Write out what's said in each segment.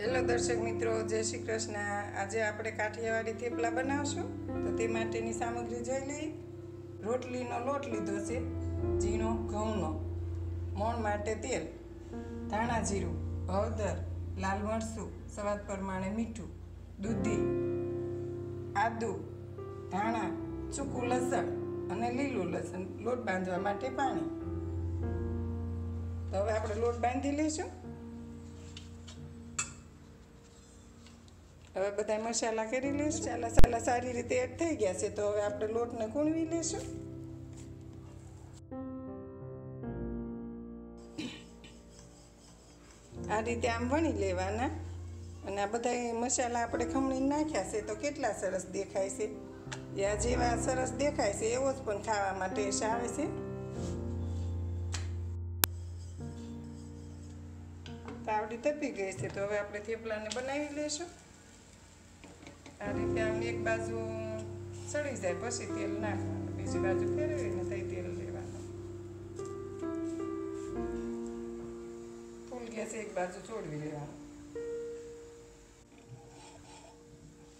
Hello દર્શક મિત્રો, જય શ્રી કૃષ્ણ. આજે આપણે કાઠિયાવાડી થેપલા બનાવશું. તો તે માટેની સામગ્રી જોઈ લઈએ. રોટલીનો લોટ લીધો છે, ઝીણો, ઘઉંનો. મોણ માટે તેલ, ધાણા જીરું, હળદર, લાલ મરચું, સ્વાદ પ્રમાણે મીઠું, દૂધી, આદુ, ધાણા સૂકું લસણ અને લીલું લસણ. લોટ બાંધવા માટે પાણી. તો હવે આપણે લોટ બાંધી લઈશું. હવે બધા મસાલા કરી લઈશું મસાલા સાલા સારી રીતે એડ થઈ ગયા છે, તો હવે આપણે લોટને કૂણવી લઈશું આ રીતે આમ વણી લેવાના. અને આ બધા મસાલા આપણે ખમણી નાખ્યા છે, તો કેટલા સરસ દેખાય છે. આ જેવા સરસ દેખાય છે, એવો જ પણ ખાવામાં ટેસ્ટ આવે છે. તાવડી તપી ગઈ છે, તો હવે આપણે થેપલાને બનાવી લઈશું આ રીતે આમ એક બાજુ ચડી જાય, પછી તેલ નાખવાનું, બીજી બાજુ ફેરવીને તઈ તેલ લેવાનું. ફૂલ ગેસ એક બાજુ છોડવી લેવાનું.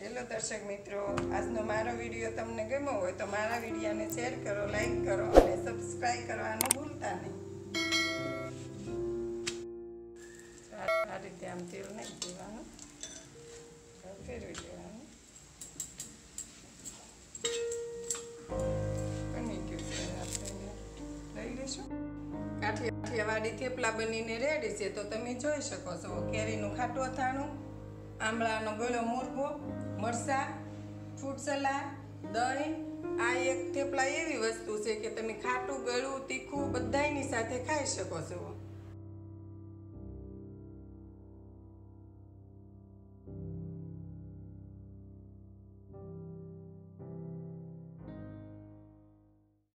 હેલો દર્શક મિત્રો, આજનો મારો વીડિયો તમને ગમ્યો હોય તો મારા વિડીયોને શેર કરો, લાઈક કરો અને સબસ્ક્રાઈબ કરવાનું ભૂલતા નહીં. આ રીતે આમ તેલ નાખી દેવાનું. ફેરવી દેવાનું. કાઠિયાવાડી થેપલા બનીને રેડી છે. તો તમે જોઈ શકો છો કેરીનું ખાટું અથાણું, આમળાનો ગળો મુરગો મરસા ફ્રૂટ સલાડ, દહીં. આ એક થેપલા એવી વસ્તુ છે કે તમે ખાટું, ગળું, તીખું બધાની સાથે ખાઈ શકો છો.